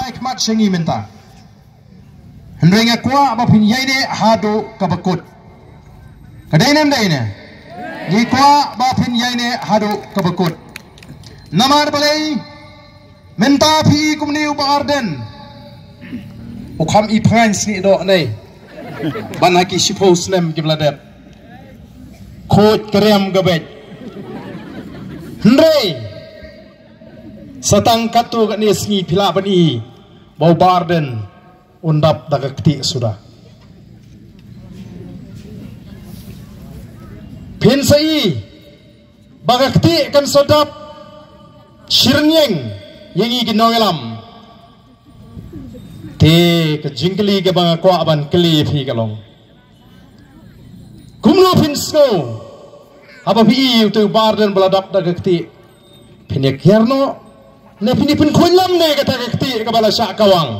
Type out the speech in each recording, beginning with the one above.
pai kmat sengi minta. Hendai ngakwa apa pin yai ne hado kabakut kadai nem dai ne ni kwa ba pin yai ne hado kabakut namar balai minta pi kumni uba arden. Ukam i prangai sni do nei ban haki shipos nem gibladet kot krem gabet hendai Satang katu kat ni sengi pila bani bau barden undap daga keti sudah. Pin sai baga keti kan sodap shirnyeng yang iki nongelam. Te ke jingkli ke banga kwa aban kli phi kalong. Kumlo pin snow. Apa pi tu barden beladap daga keti. Pin ya kierno na pinipin kunlam na kata kakti kabala siya kawang.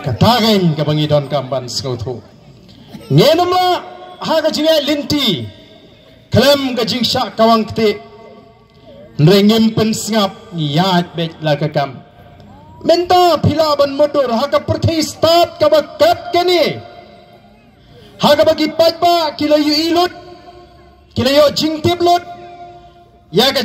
Katagin kabangi doon kamban skautu. Ngayon mo, haga jinga linti. Kalam ka siya kawang kti. Nringim pensngap niyat bet lakakam. Menta pilaban motor haka perthi start kabakat kani. Haka bagi padba kilayu ilut. Kilayu jing tiblot. Ya ka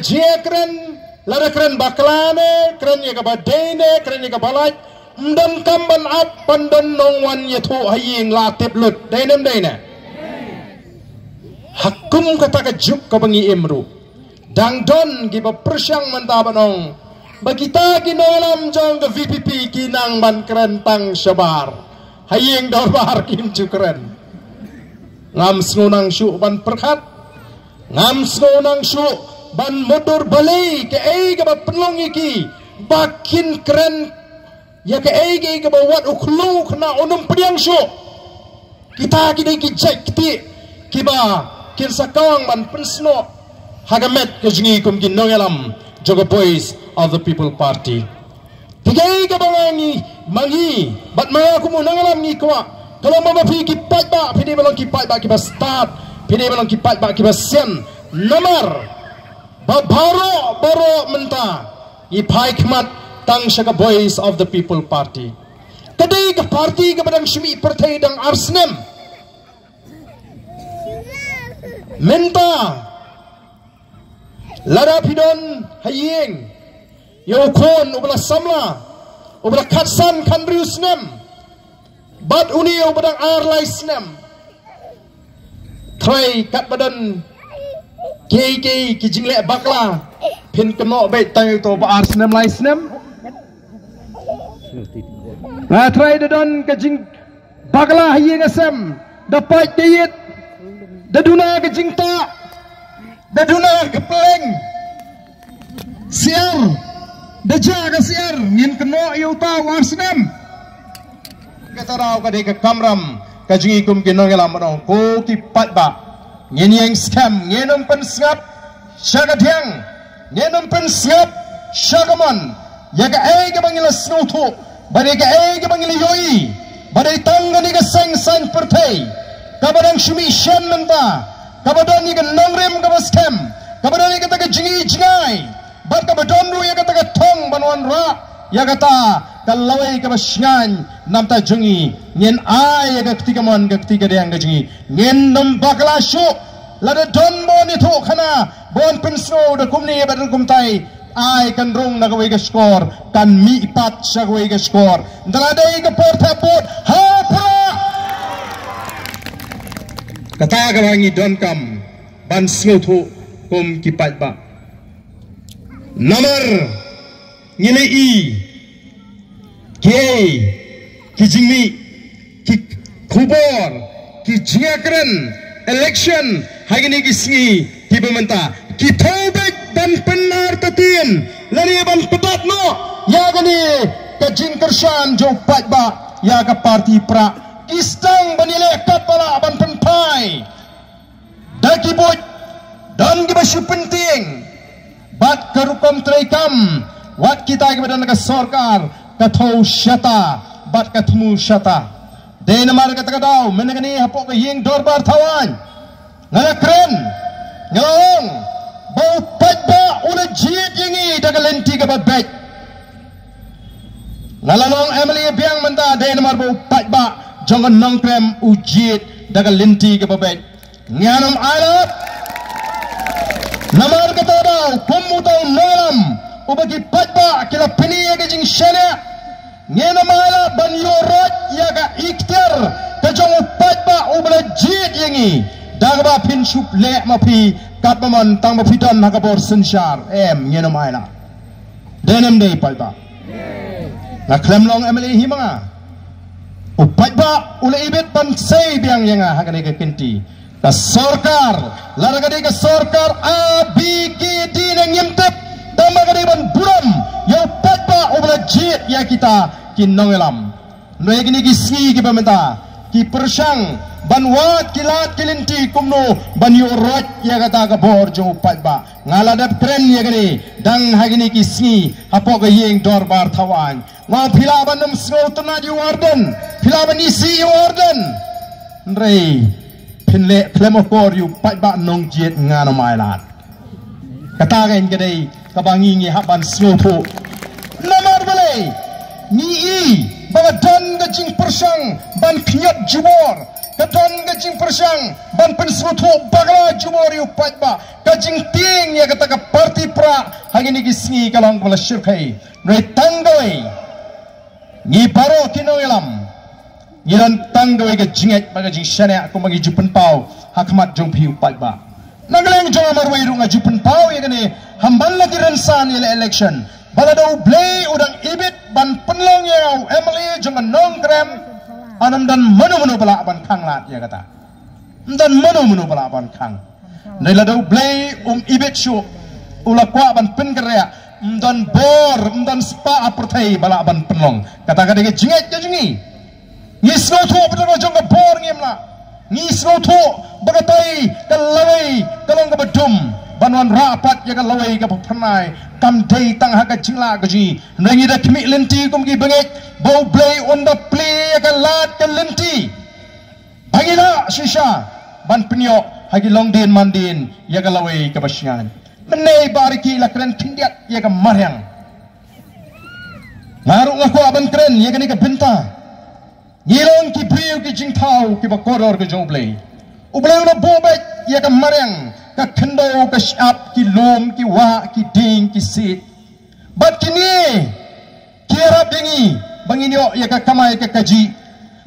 Lara keren baklane, keren ya kabadene, keren ya kabalaj. Mdan kamban ap pandan nongwan ya tu haying latip lut. Dainem dene. Hakum kata ka juk ka bangi imru. Dang don giba persyang mantabanong. Bagita kinolam jong ke VPP kinang man keren tang syabar. Haying dorbar kim cukren. Ngam snunang syuk ban perkat. Ngam snunang syuk ban motor balai ke ke ba penlong iki. Bakin keren. Ya ke ai ke ke ba wat uklu kena onum pediang syo kita kini ki cek ti ki ba kin sakawang ban pensno. Hagamet ke jingi kum kin nongelam jogo boys of the people party. Tigai ke bangangi mangi. Bat mga kumu nongelam ni kwa kalau mama pi ki pat ba pini balong ki pat ba ki ba start. Pini balong ki pat ba ki ba sen nomor Babaro baro menta ipai khmat tang shaka boys of the people party. Kadai ke parti ke badang shmi pertai dang arsnem. Menta Lada pidon haying. Yokon ubla samla. Ubla katsan kandrius nem Bad uni ubadang arlais nem Try kat badan Kei kei ki jingle bakla. Pin kemo be tay to ba arsenal lai snem Na try de don ke jing bakla hiye ngasem dapat diet daduna ke jing ta daduna ke pleng siar. Daja ke siar. Ngin kemo yu ta warsnem kata rau ka de ke kamram. Ka jingi kum kinong elam ko ki pat ba ngin yang scam nginum pen sngap syaga tiang nginum pen sngap syaga mon. Ya ga ai ga bangila snutu bade ga ai ga bangila yoi bade tangga ni ga seng san pertai kabadang shumi shen menta kabadang ni ga nongrem ga scam kabadang ni ga ta jingi jingai bat kabadang ru ya ga ta tong banwan ra ya kata kalawai ke basyan nam ta jungi. Ngen ai ga ketiga mon ga ketiga dia ga jungi. Ngen nam bakla shu lada don bon itu kana bon pensno da kumni ba da kumtai ai kan rung na ga skor. Kan mi pat sa gawai ga skor. Dala dai ga por tha pot ha pra! Kata ga wangi don kam. Ban sno thu kum ki pat ba. Nomor ngile i ke ki jingmi ki kubor ki jingakren election hari ini kisi ki pementa ki tobek dan penar tetin lari ban pedat no. Ya gani ke jing kersan jo pat ba. Ya ke parti pra istang banile kapala ban pentai. Daki boj dan ki basu penting. Bat kerukom traikam wat kita kepada negara sorkar kathau syata bat kathmu syata. Dena mar kata kata, mana kini hapok ke ying dorbar tawan, ngaya keren, ngayong, bau pajba ule jit yingi daga lenti ke bat baik. ngalalong emily biang menta de nomor bu pat ba jangan nongkrem ujit daga linti ke babet nganam alat. Namar kata daw kumutau malam ubagi pat ba kila pini ke jing shana nganam alat ban yorot ya ga ikhtiar. Ke jong pat ba ubla jit yangi daga ba pin shup le ma pi kat man tang ba fitan na ka em nganam alat denem dei pat ba na klem long emily himanga upat ba ule ibet ban sei biang yang ha kane ke kenti. Ka sarkar lara gade ke sarkar a b k d ne nyemtep dama gade ban buram. Ya upat ba ule jit ya kita kinongelam no yagini ki si ki pamenta ki persang ban wat kilat kilinti kumno ban yu rot ya kata ka bor jo pat ba. Ngala dap tren ya gani dang hagini ki si apo ga yeng dor bar thawan ma phila ban ju warden. Phila ban isi warden? Rei pinle klemo kor yu pat ba nong jet ngano mai lat. Kata ga in gade ka bangi ngi haban sro tho namar bale ni i baga dan ga jing persang ban knyat jubor Ketan gajing persang ban pensutu bagla jumori upat ba gajing ting ya kata ke parti pra hari ni gisni kalang kala syirkai nai tanggoi ni baro kino ilam ni dan tanggoi ke jinget baga jing shane aku bagi jupen pau. Hakmat jong pi upat ba nagaleng jong marwai runga jupen pau ya kene hambal lagi rensan ila election balado blay udang ibit ban penlong yau Emily jong nong gram anam dan manu manu bala ban kang lat ya kata. Dan manu manu bala ban kang. Nei la do blay um ibet shu ula kwa ban pen kerya dan bor dan spa apertai bala ban penlong kata kata ke jinget ke jingi ni snow to betul jong ke bor ngem la? Ni snow to bagatai kalawai kalong ke bedum banwan rapat ya kalawai ke pernai. Kam dei tang ha ka chingla ka ji. Nangi da khmi lenti kum ki bangek bau play on the play ka lat ka lenti. Bangila shisha ban pinyo hagi long din man din ya ka lawe ka basyan menei bariki la kren tindiat ya ka maryang ngaru ngako aban kren ya ka ni ka binta ngilong ki priu ki jing thau ki ba koror ka joble ublay na bobek ya ka maryang ka kendo ka syap ki lom ki wa ki ding ki sit. Bat kini kira dingi bangin yo ya ka kamai ka kaji.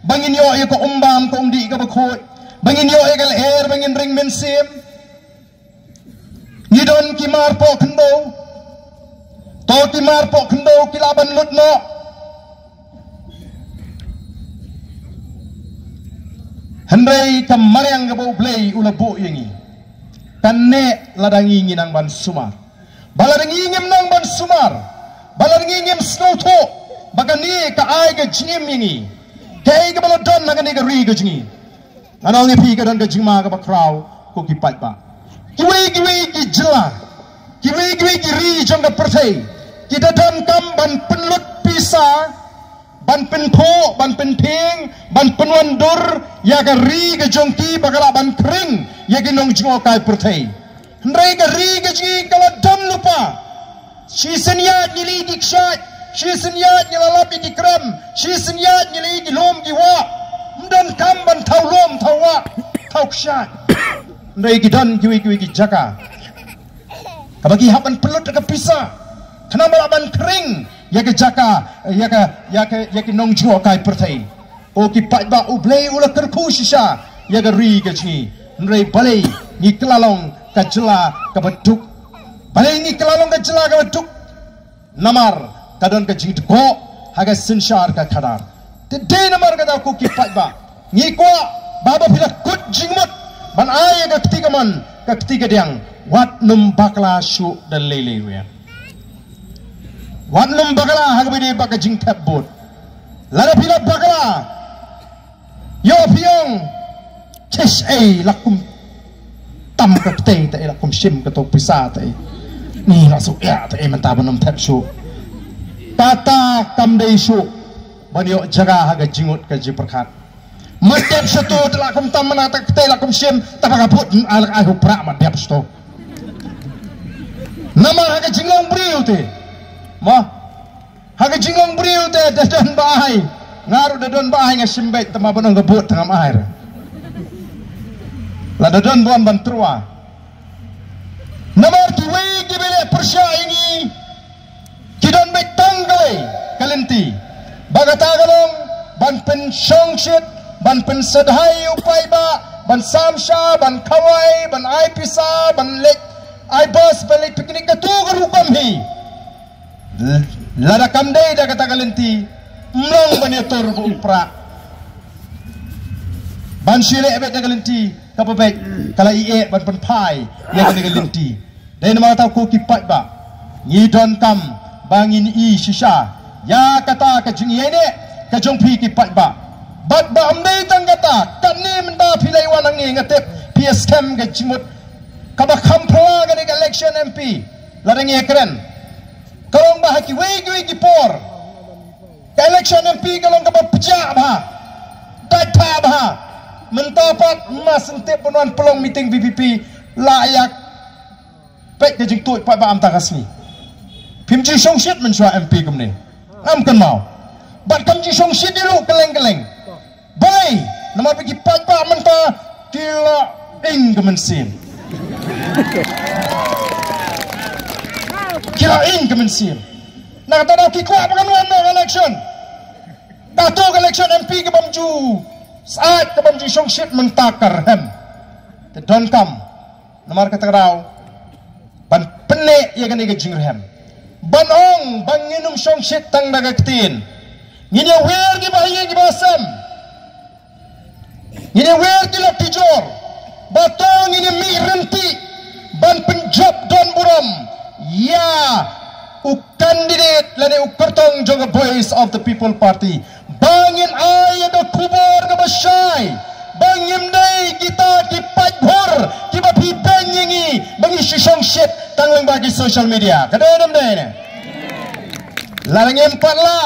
Bangin yo ya ka umbam ka umdi ka bakhoi bangin yo ya ka air bangin ring men sim ni don ki mar po kendo to ki mar po kendo ki laban lut no. Hendai kemaryang ke bau blay ula bu yangi kanne ladangi nginang ban sumar. Baladangi ngim nang ban sumar. Baladangi ngim snow to bagani ka ai ga jim yingi kai ga baladon na gani ga ri ga jingi. Ni pi ga dan ga jingma ga ba kraw ko ki pat ba kiwi kiwi ki jila kiwi kiwi ki ri jong ga pertai ki kam ban penlut pisah ban pen po ban pen ping ban pen wan dur ya ga ri ga jong ki bagala ban kring ya ga nong jing kai pertai ndai ga ri ga ji kala dam lupa shi sen ya ni li dik shat shi sen ya ni la lap di kram shi sen ya ni li di lom di wa ndan kam ban thau lom thau wa thau shat ndai gi dan ki wi ki wi ki jaka kabagi haban pelut ka pisa kenapa ban kring ya ke jaka? Ya ke ya ke ya nong chuo kai pertai o ki pai ba u blei ula kerku shisha? Ya ke ri ke chi? Nrei ni klalong ka jela balei ni klalong ka jela namar kadon ka jing ko haga sinshar ka khadar? Te de namar ka da ku ki ba? Ni ko baba phila kut jingmot ban ay ka ktiga man ka diang wat num bakla shu da lele wen Wan lum bagala hagbini baka jing tap bot. Lara pila bagala. Yo piyong. Ches ay lakum tam ka te te lakum sim ka to pisa te. Ni la su ya te manta banam tap shu. Tata kam dei shu. Banyo jaga haga jingut ka ji perkat. Mestep satu telah kum tam mana tak te lakum sim tapaka put alak ahu pra ma dep sto. Nama haga jinglong briu te. Ma Haga jinglong beriu te dadon bahai. Ngaru dadon bahai nga simbet tama bonong gebut tengah air. La dadon buan bantrua. Nomor kiwi kibele persya ini kidon betang gale kalenti. Bagatagalong ban pen shongshit ban pen sedhai upai ba ban samsha ban kawai ban ai pisa ban lek ai bus balik piknik katu garukam hi. Lada kamdai dah kata kalenti. Mlong banyatur bu upra. Ban syile ebet dah kalenti. Kapa baik. Kala iye ban pen pai Ya kata kalenti. Dan nama tahu ku kipat ba. Ngidon kam Bangin i shisha. Ya kata kajung iye ne Kajung pi kipat ba. Bat ba amdai tang kata Kat ni menda pilai wanang ni Ngatip PSM ke jimut. Kaba kampla ke election MP Ladang iye keren kalau bah ki wegi wegi por election MP kalau ka pejak bah data bah mentapat mas entep penuan pelong meeting VPP layak. Pek ke jing tu pa ba am ta kasmi pim ji song shit men shwa MP kumne am kan mau. Bat kam ji song shit dilu keleng keleng bai nama pergi pa pa menta kila ing kemensin kira in kemensin. Nak kata dah kikuat dengan wana election. Dato election MP ke bamju. Saat ke bamju shit mentakar hem. The don't come. Nomor kata kau. Ban penek ia kena ke jingr hem. Ban ong banginum song shit tang daga ketin. Ngini wer ki bahaya ki basam. Ngini wer ki lak tijor. Batong ini mi renti. Ban penjob don buram ya! U candidate lani u kertong jong voice of the people party. Bangin ay do kubur ke basyai bangim dai kita ki pajbur ki ba pi benyengi bangi shisong shit tanglang bagi social media. Kada dam dai ne larang empat la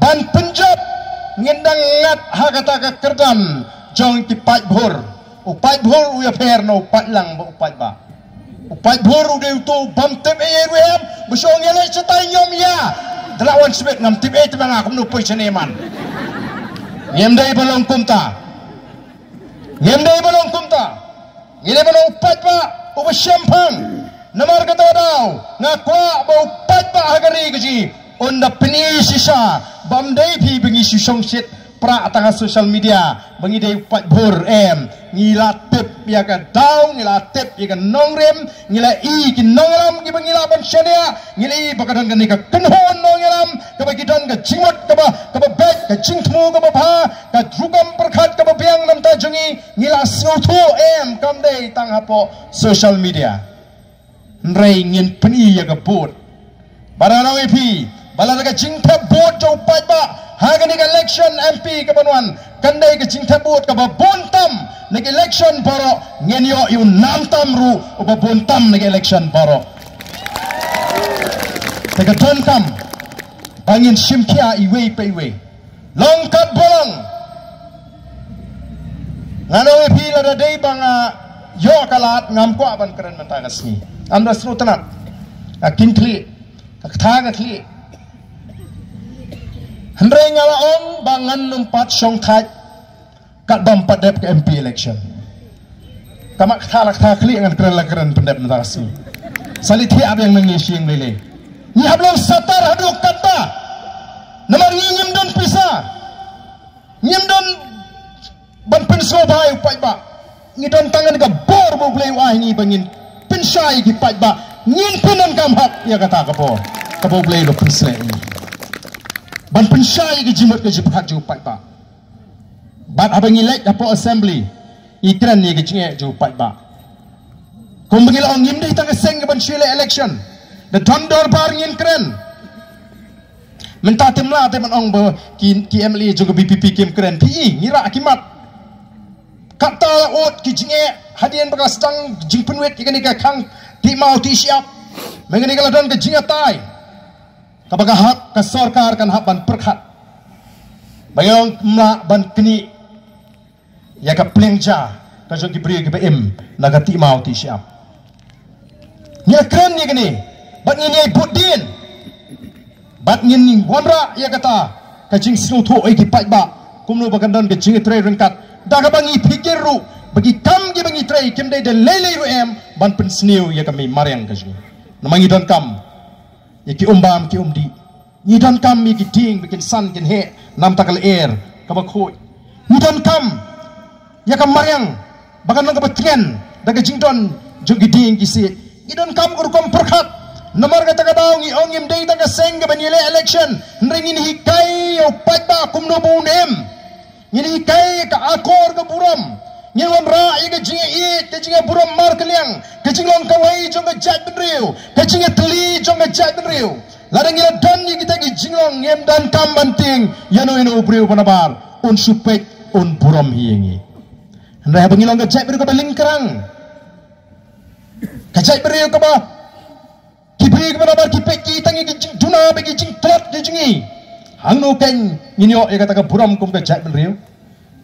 ban penjab ngendang ngat ha kata ka kerdan jong ki pajbur u pajbur u ya per no pajlang ba u pajba Upai boru dia itu bam tip A RWM Besok ngelak cetai nyom ya. Delawan sebet ngam tip A tu bang aku menupui seneman Ngem dari balong kumta Ngem dari balong kumta dari balong upai pak Upai syampang. Namar kata tau Ngakwa ba upai pak hagari keji. Onda penisi sisa. Bam day pi bengi susong shit pra tengah social media. Bagi dia pat bur em. Ngila tip ya ka down. Ngila tip ya ka nongrem ngila i ki nongram ki bagi la ban shania ngila i bakadan kan ka kunhon nongram ka bagi ka jingmot ka ba ka ba bek ka jingtmu ka ba pha ka drugam perkhat ka ba biang nam ta jungi. Ngila sutu em. Kam dei tang hapo social media. Nrei ngin pni ya ka bur. Barang ip balaraga jingtha bot jo pat ba Haga ni election MP kandai ke cinta buat ke babuntam ni election baro ngenyo yu namtam ru o babuntam ni election baro Teka ton kam bangin simkia iwe pe iwe longkat bolong. Ngano e pila da dei banga yo kalat ngam ko aban keren mentagas ni anda seru tenat. Akin kli kakta kli Hendrai ngala om bangan numpat thai kat bampat dep ke MP election. Kama khala khala kli ngan kren la kren pendep na tasi. Sali thi ab yang mengisi yang lele. Ni hablon satar hadu kata. Namar ni nyim don pisa. Nyim don ban pen so bai pai ba. Ni don tangan ka bor bo blai wah ni bangin pen shai ki pai ba. Nyin penan kam hak ya kata ka bo. Ka bo blai lo pen slai ni ban pensyai ke jimat ke jibhat jupat ba. Bat abang elect apa assembly. Ikran ni ke cingek jupat ba. Kum bagi la ngim dei tang seng ke ban syile election? The thunder bar ngin kren menta tim la tim ong bo ki ki MLA juga BPP kim kren pi ngira akimat. Kata ot ki cingek hadian bakal sedang jing penwet ikan ikan kang di mau ti siap. Mengeni kalau don ke jingatai Kapag hak ka sarkar kan hak ban perkhat. Bayong ma ban kini ya ka plengja ka jo ki bri ki im na ka ti siap. Nya kren ni gini. Ban ni ai budin. bat ning wanra ya kata ka jing snow tho ai ki pai ba kum no bakan don ke jing tre rengkat da ka bangi pikir ru bagi kam ki bangi tre kim dai de lele ru em ban pen snew ya kami mariang ka jing namangi don kam ya ki umbam ki umdi ni don kam mi ki ting bikin san kin he nam takal air ka ba khoi. Ni don kam ya kam mariang bakan no ka ba tren da ka jing don jogi ding ki si ni don kam ur kom perkhat Nomor kata kata orang yang dari tak seng ke banyak election, ring ini hikai au pada kumno bunem, ini hikai ke akor ke buram, ini orang rak yang ke jinga i ke buram mar keliang, ke jinga orang kawai jong ke jat benriu, ke jinga teli jong ke jat benriu. Ladang ini dan ni kita ke orang yang dan kam banting, yano ino ubriu panabar, un supek un buram hiengi. Hendak abang ilang ke jat benriu ke baling kerang, ke jat benriu ke bah Kibri ke mana kipek ki tangi ki jing duna bagi jing telat ki jingi. Hang no ken ini yo ya kata buram kum ke jat belriu.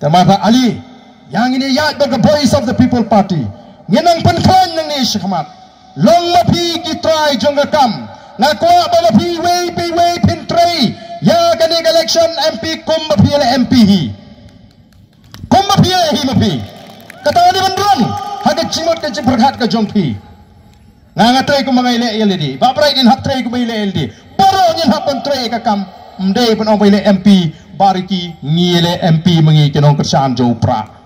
Termasuk Ali yang ini ya bagi voice of the people party. Ngenang penkan nang ni syakmat. Long mapi ki try jong kam. Ngakwa ba mapi way pi way pin try. Ya kani election MP kum mapi le MP hi. Kum mapi hi mapi. Kata ni bandron. Haga cimot ke berkat ke jong pi. Nga nga tray ko mga ile ile di. Babray in hat tray ko mga ile ile di. Paro nyin hapon tray ka kam. Mday pun ang ile MP bariki ngile MP mangi kinong kersan jo pra. Dapat kan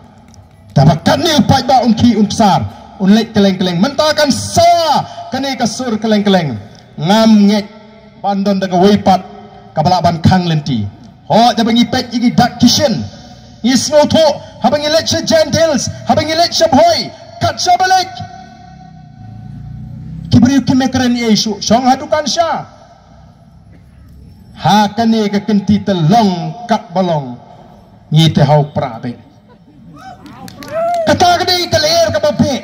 ni upai ba unki unsar. Unlek keleng keleng. Mentakan sa kani kasur keleng keleng. Ngam ngek. Bandon daga weipat kabalaban kang lenti. Ho jabangi pet igi dak kishen. Isno to habang election gentles habang election boy. Kat sabalik kibri kimekran yesu song hadukan sya ha kani ke kenti telong kat balong ni te hau prabe kata kani ke leer ke babe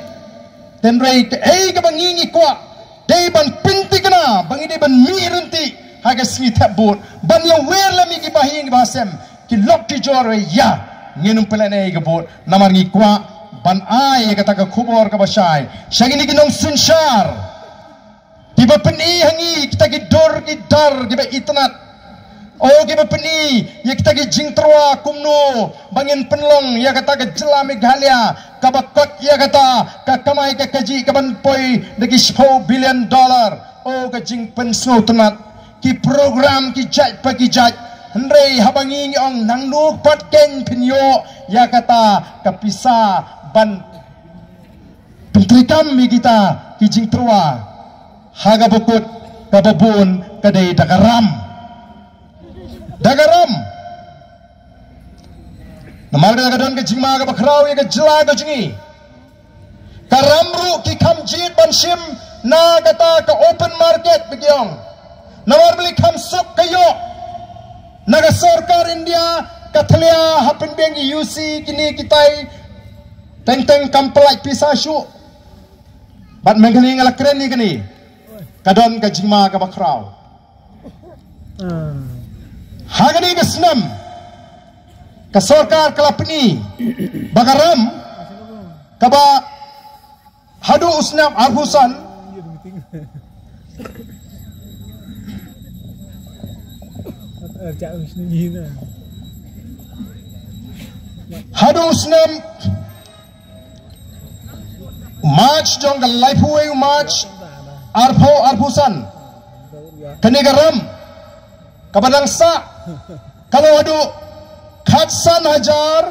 ten ke ei ke bangingi kwa dei ban pinti kena bangi dei ban mi renti ha ke sni tabut ban yo wer la mi ki bahing basem. Ki lok ki jore ya. Nginum pelane ke bot. Namar ngi kwa ban ai kata ke kubor ke basai. Syagini kinong sunshar Kiba peni hangi kita ki dor ki dar kiba itnat. Oh kiba peni ya kita ki jingtrwa kumno bangin penlong ya kata ke jelami galia kabakot ya kata ka kamai ka kaji ka ban poi degi 10 billion dollar. Oh ke jing pen snow tenat ki program ki jaj pagi jaj. Hendrei habangi ong nang nu pat ken pinyo ya kata kapisa ban pentrikam mi kita ki jingtrwa haga bukut kababun kadai dagaram dagaram. Namal ka don ke jingma ka bakrau ka jila ka jingi. Karamru ki kam jit banshim na kata ka open market bigyong. Namal beli kam sok naga sarkar india katlia hapin bengi UC kini kitai teng teng kampelai pisah syuk bat mengkini ngalak keren ni kini. Kadon ka jingma ka bakraw hagani ka snam ka sarkar kalapni bagaram ka ba hadu usnam arhusan hadu usnam March jong life way march arpo arpusan kenigaram kabadang sa kalau adu khatsan hajar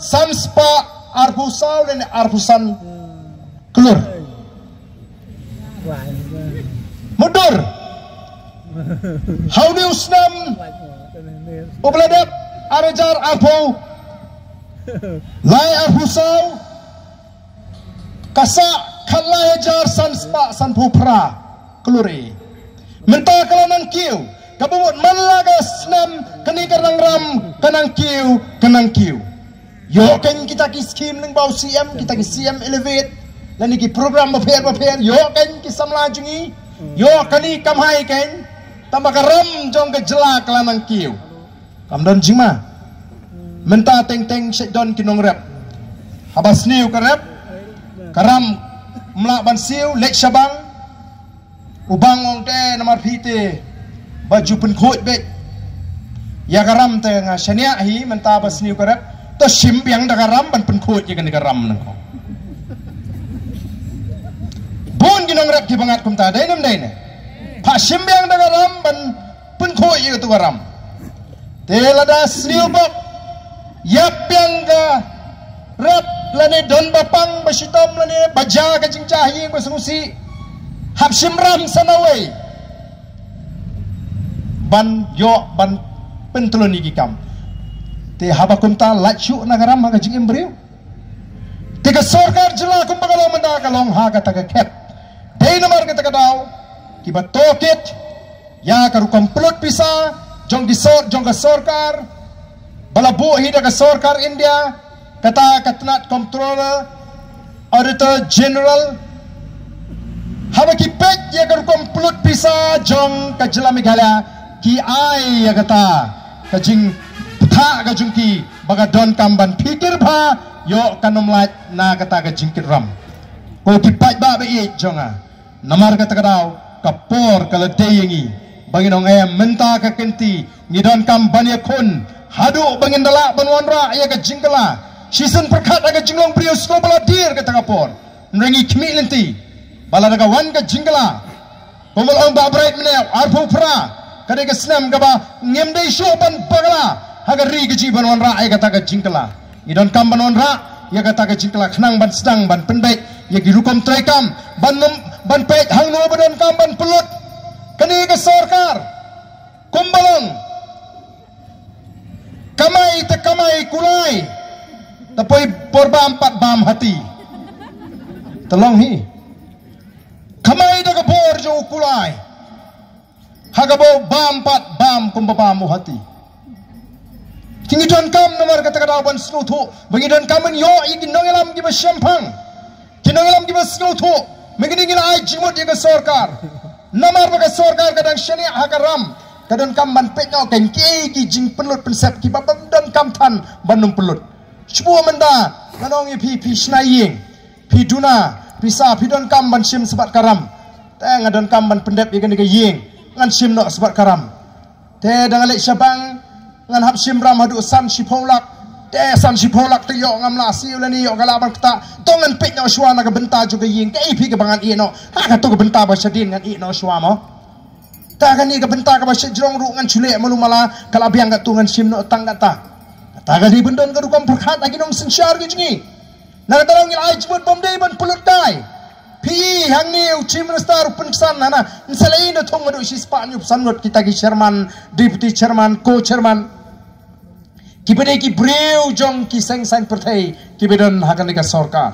sanspa arpusau dan arpusan keluar mundur. Haudi usnam. Ubladap arajar arpo lai arpusau kasak kala jar san spa san pupra keluri. Mentah kalau kiu kabut malaga snam kani karang ram kanang kiu kanang kiu. Yo kan kita ki skim nang bau CM kita ki CM elevate. Dan ki program mafer mafer yo kan ki samla jungi yo kani kam hai kan tambah karam jong ke jela kelanang kiu. Kam don jima mentah teng teng shek don kinong rap habas niu kerap karam melak ban siu lek syabang. Ubang wong te nomor pite baju penkut bet ya garam te nga shania hi menta bas niu karap to shim yang da garam ban penkut ya kan garam nang ko bun ginong rap ki bangat kum ta dai nam dai ne pa shim yang da garam ban penkut ya tu garam. Te lada sniu bok yap yang ga rap lani don bapang basitom lani baja ka cingcahi basungusi hap shimram sanawai ban yo ban pentulun iki kam. Te haba kumta lachu nagaram maga jing embryo te ka sarkar jila kum bagalo manda ka long ha ka taka kep. Te nomor ka taka daw ki ba tokit ya ka ru komplot pisa jong di sor jong ka sarkar bala bu hi da ka sarkar india kata katnat controller auditor general. Haba ki pek ya ka ru komplot pisa jong ka ki ai ya kata kajing tha ka jungki baga don kamban pikir pha yo kanum laj na kata ka jingkir ram. Ko ki pai ba be jonga. Namar kata kadau kapor kala deyengi bagi nong em menta ka kenti ni don kamban ya kun hadu bangin dala banwan ra ya ka jingkala sisun perkat aga jinglong priyo sko bala dir kata kapor. Nrengi kmi lenti bala daga wan ka jingkala Pemul ang babrait mene arfu pra kade ke snam ka ba ngem dei sho ban pagla haga ri ke ji ban ra kata ka jingkala i don kam ban ra kata ka jingkala khnang ban sedang ban pendai ya gi rukom trai kam. Ban num ban pe hang no ban kam ban pelut. Kani ke sarkar kumbalong kamai te kamai kulai. Tapi porba empat bam hati. Tolong hi. Kamai daga bor jo kulai hagabo bam pat bam kumba bam hati. Kingi don kam nomor kata kata ban snow thu bagi don kam yo igi nong elam gi bashampang kinong elam gi basnow thu mengini ngila ai jimot ye sarkar nomor baga sarkar kadang shani hagaram kadang kam ban pek no kan ki gi jing pelut pensep ki babam don kam tan banum pelut. Chuo menda nanong pi pi snaying pi duna pi sa pi don kam ban sim sebat karam. Tang adon kam ban pendep ye kan ge ying ngan sim no sebab karam. Te dengan lek syabang ngan hab sim ram hadu san sipolak te san sipolak te yo ngam la si ulani yo kala bang ta tongan pik no shwa na benta juga ying ke ipi ke bangan ino ha ka tu ke benta ba syadin ngan ino shwa mo. Ta kan ni ke benta ke ba syajrong ru ngan chule malu mala. Kala biang ka tu ngan sim no tang ta. Ta ga di bendon ka rukam perkhat lagi nong sensyar ge jingi na ka tarong il ai jibut bom dei ban pulut dai pi hang ni uchi minister upun san nana nsalai no thong madu si span yup san not kita ki chairman deputy chairman co chairman ki bede ki breu jong ki seng sang perthai ki bedon hakan ka sarkar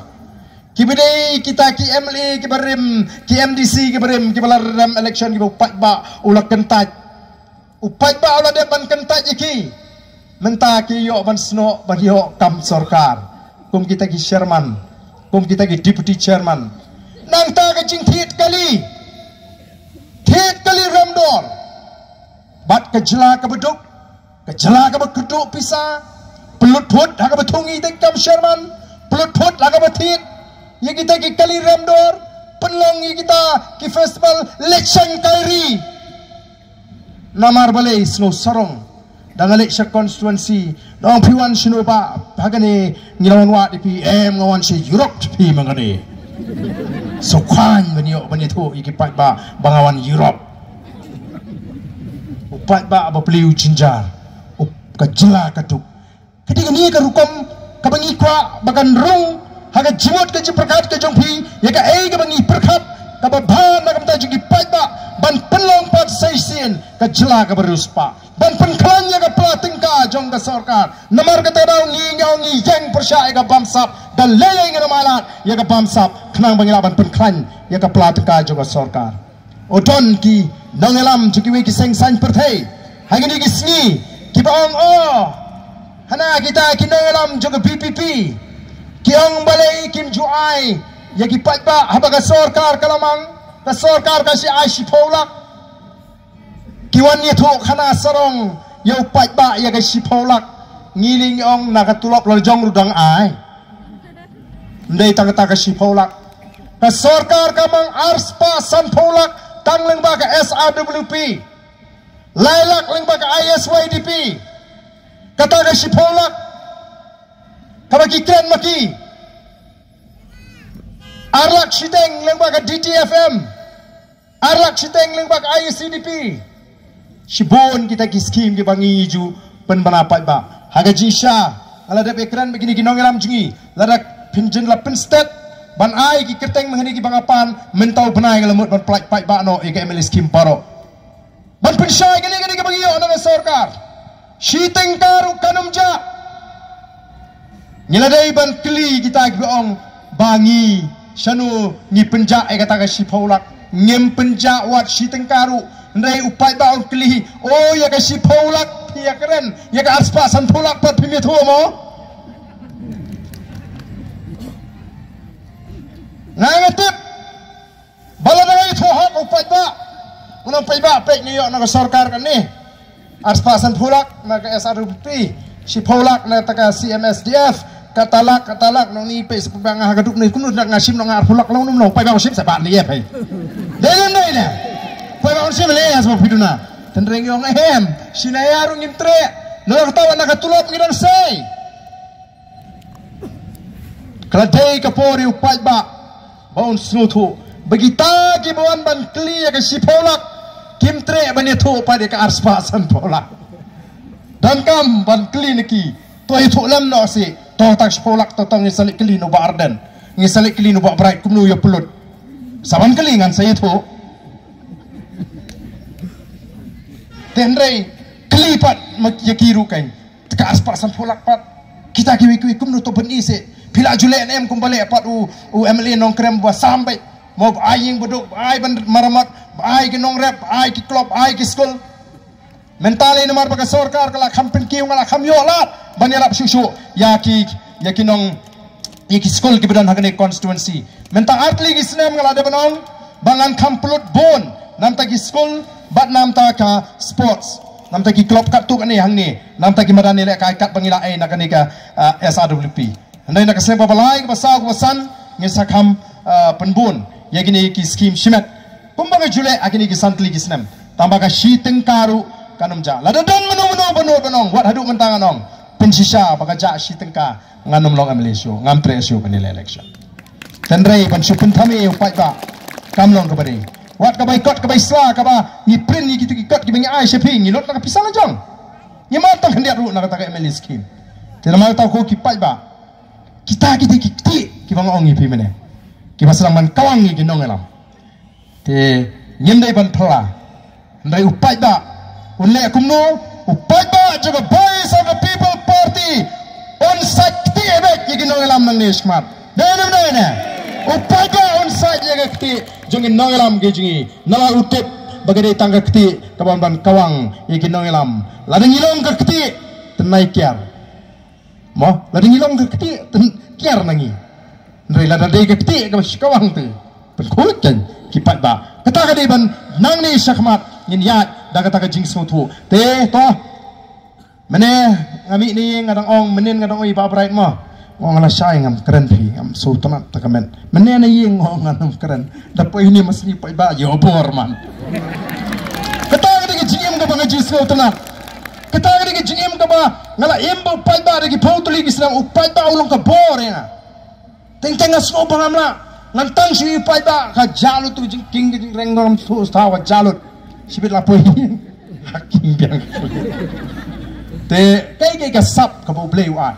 ki bede kita ki mla ki barim ki mdc ki barim ki balar ram election ki upat ba ulak kentaj upat ba ulak de ban kentaj ki. Menta ki yo ban sno ban yo kam sarkar kum kita ki chairman kum kita ki deputy chairman nang ta ka jing thiet kali thiet kali ramdor bat ka jela ka beduk ka jela ka beduk pisa. Pelut thot ha ka bethungi te kam sherman. Pelut thot la ka bethiet ye kita ki kali ramdor penlong ye kita ki festival lechang kairi. Namar bale snow sarong. Dengan election constituency. Dong piwan sinu pa hagani ngilawan wa di pm ngawan si europe pi mangani sokwan benyo benyo tu. Iki pat ba bangawan Europe. Upat ba apa peliu cinjar up kejela kaduk ketika ni ka rukom ka bangi kwa bagan rung haga jimot ke jiperkat ke jongpi ya ka ei ka bangi perkat ka ba ban na kamta jingi pat ba ban penlong pat saisien ka jela ka beruspa. Ban penklan ya ka plating ka jong ka sarkar. Namar ka tadaw ngi ngi yang persya ka bamsap. Dan lele ngi malat ya ka bamsap. Kenang bangilaban penklan ya ka plating ka jong ka sarkar. Oton ki nangelam jiki wi ki seng san perthai hagini ki sngi ki baong o. Hana kita ki nangelam jong PPP ki ong balai kim juai ya ki patba haba ka sarkar kalamang ka sarkar ka si ai si pholak ki wan ye tho khana sarong ya patba ya ka si pholak ngiling ong nakatulop lo jong rudang ai. Ndai tang ta ka si pholak ka sarkar ka mang arspa san pholak tang leng ba ka SRWP lailak ling bag ISYDP kata ga shipolak kabagi kren maki arlak shiteng bag DTFM arlak shiteng ling bag ISCDP shibon kita ki skim ki bangi ju pen banapai ba haga jisha ala de ekran begini ginong elam jingi ladak pinjeng la pen stat ban ai ki kerteng menghini ki bangapan mentau benai ngelemut ban plak pai ba no. Ike emeli skim paro ban pensyai gini gini ke bagi orang sorkar shiteng karu kanum ja. Nyeladai ban kli kita ki ong bangi shanu ni penja ai kata ka shipolak ngem penja wat shiteng karu ndai upai ba kli oh ya ka shipolak ya keren. Ya ka aspa san polak pat pimi thu mo? Nangatip Bala na ngayon tuhok upat ba Unang pa iba, pek niyo na sarkar kan ni. Arspasan pulak na ka si pulak na taga CMSDF, katalak katalak nang ni pe sa pabang hagaduk ni kuno na ngasim nang arpulak lang nung nung pa ba sim sa ba ni pe. Dahil na ina. Pa ba sim le as mo piduna. Tendreng yung ehem, sinayarong intre. No katawa nakatulop ngilang say. Kaladay kapori upay ba? Baon snuto. Bagita gibuan ban kliya ka si polak kim tre bani thu pa de ka arspa san pola dan kam ban kliniki to i thu lam no si to tak spolak to tong isalik klino ba arden ngi salik klino ba bright kum nu yo pulut saban kelingan saya thu tenre klipat mak yakiru kain. Ka arspa san polak pat. Kita kiwi kiwi kum nu to ben ise pila jule em kum bale pat. U u emle nong krem ba sampai. Mau aying beduk ay ban maramat. Ay ki nong rep ay ki klop ay ki skul mental ini mar baga sorkar kala kampen ki kam yo la ban yala shushu ya ki ya ki ya ki bedan hagane constituency mental atli ki snem ngala de banong bangan kamplut bon nam ta ki skul bat nam ta ka sports. Nam ta ki klop kat tu kani hang ni. Nam ta ki madani le kai kat bangila ai nakani ka uh, SRWP ndai nak sempa balai ka pasau ka pasan ngisakam uh, penbun. Ya gini ki skim shimet pembaga jule agini ki santli ki snem tambaga shi tengkaru kanum ja lada don menu menu benu benong wat haduk mentang anong? Pensisa baga ja shi tengka nganum long amlesio ngam presio penile election. Tenrei ban su pentami upai ba kamlong ke bari wat ka bai kot ka bai sla ka ba ni print ni gitu kot ki bengi ai shepi ni? Lot ka pisang jong. Ni ma tang hendak ru nak ta ka ml skim tena ma ta ko ki pai ba kita kita kita. Ki bang ong ni pi mene ki basang man kawang ni ginong elam. Te nyendai ban thla ndai upai da unle kumno upai da jaga voice of the people party. On sakti ginong elam nang ni smart. Denam na ne upai da on sakti jaga kti jongi nong elam ge jingi nala utip bagade tangga kti kawan ban kawang ye ginong elam. Ladang ilong ka kti tenai kiar. Mo ladang ilong ka kti ten kiar nangi. Nari lada day ke peti ke masih kawang tu. Perkulit kan? Kipat ba. Kata ka ban nang ni syakmat yin yat da kata ka jing semua tu. Te to. Mene ngami ni ngadang ong menen ngadang oi ba bright mo. Ong ala syai ngam keren pi ngam sultan ta kamen. Mene na ying ong ngam keren. Dapo ini masih pai ba yo bor man. Kata ka di jing ka bang jing sultan. Kata ka di jing ka ba ngala embo pai ba di pau tu lagi sedang upai ba ulung ka bor ya. Teng teng asno bangam la. Ngantang si pai ba ka tu jing king jing rengom tu stawa jalut. Si bit lapoi. Hakim biang. Te kai kai ka sap ka bo bleu ai.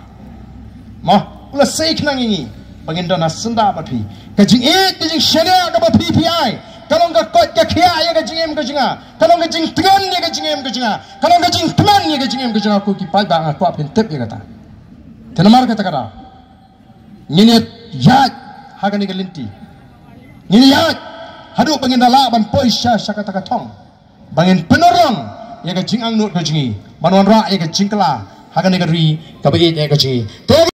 Ma ula seik nang ini. Bangin dona senda ba pi. Ka jing e ka jing sharia ka ba PPI. Kalau ka kot ka ya ka jing em ka jinga. Kalau ka jing tengan ya ka jing em ka jinga. Kalau ka jing teman ya ka jing em ka jinga. Ku ki pai ba aku apin tip ya kata. Tenamar kata kata. Nyet yat hagani galinti ini yat hadu bangin dala poisha shaka taka tong bangin penorong. Ya ga jing ang nut ga jingi banwan ra ya ga jingkla hagani ga ri ka ba ya ga jingi